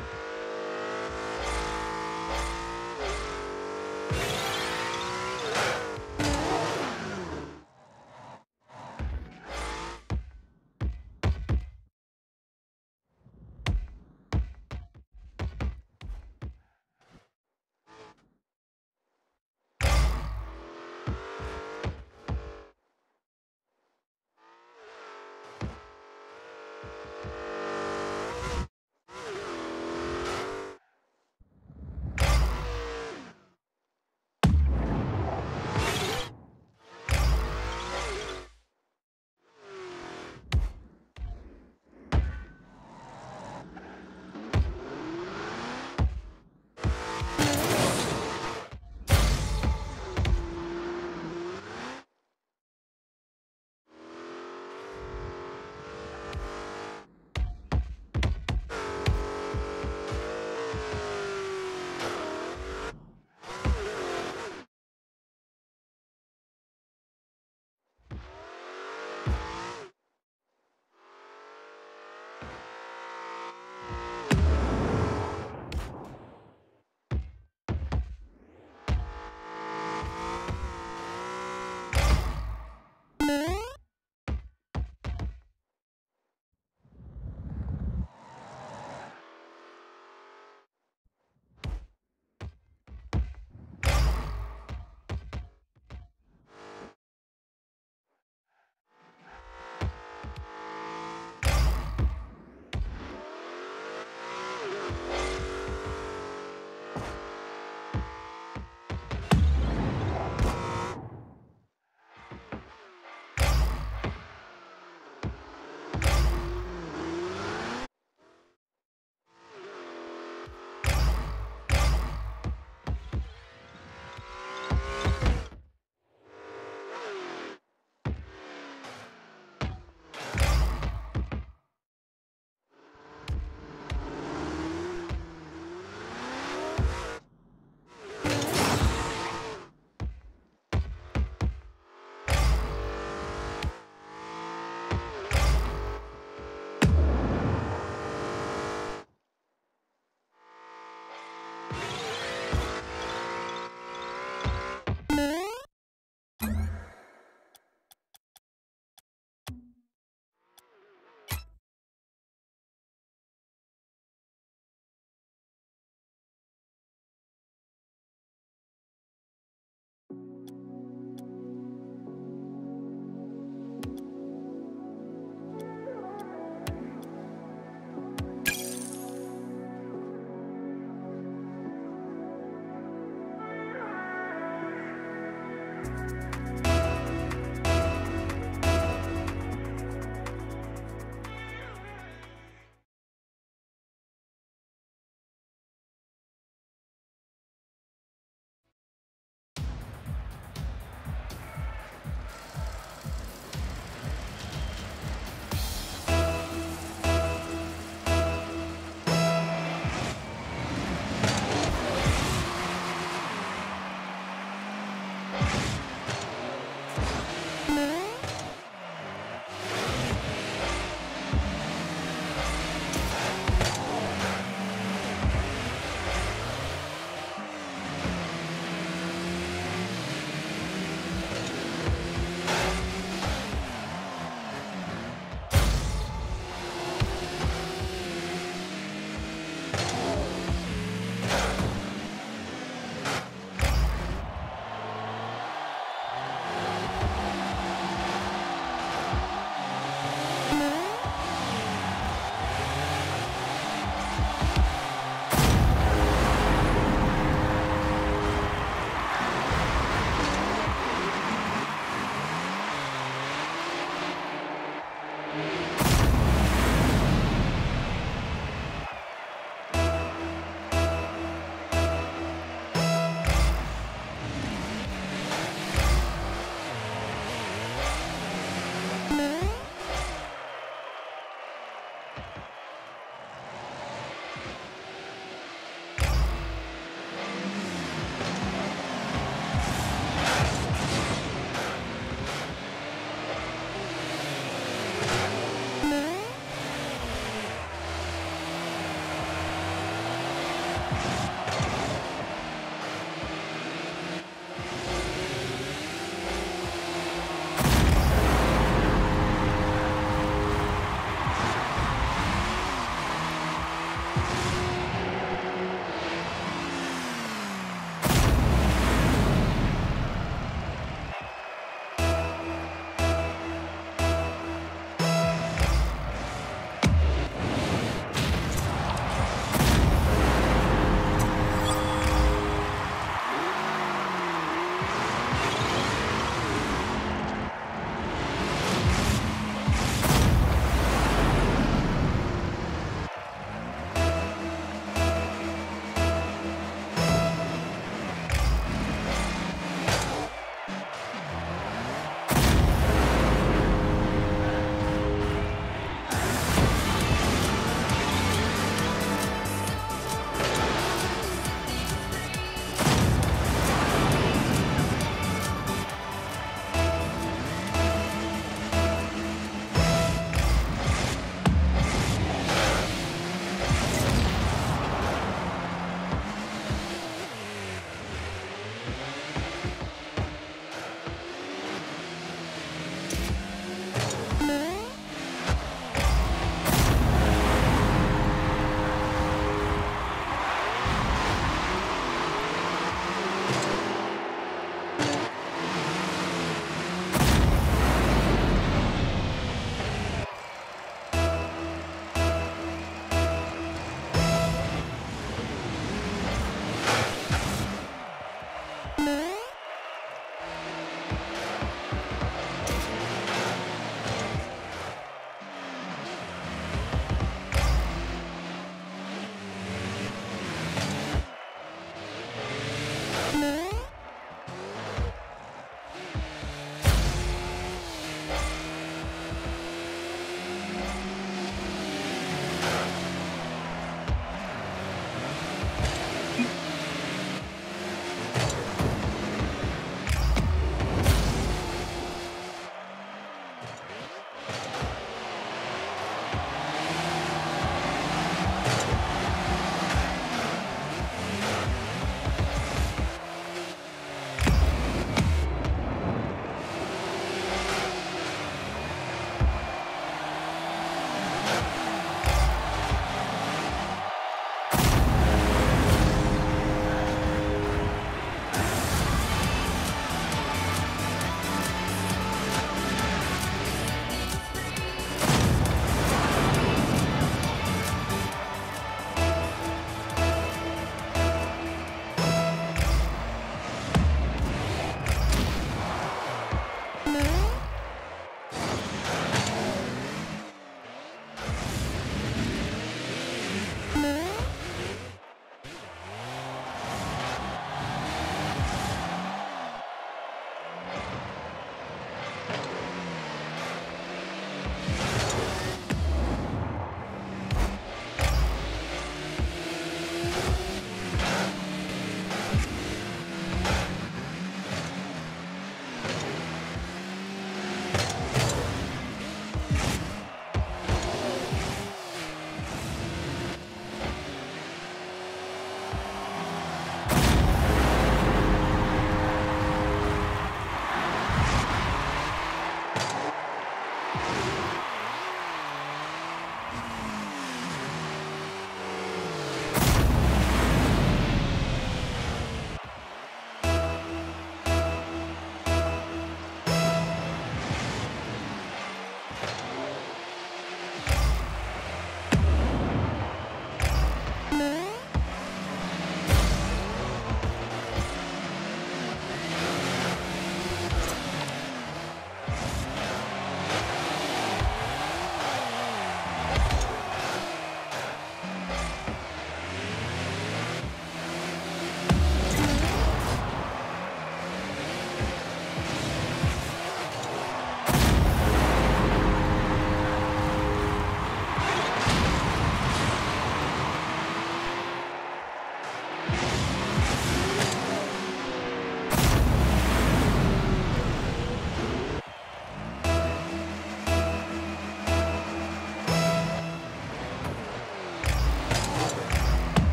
Bye.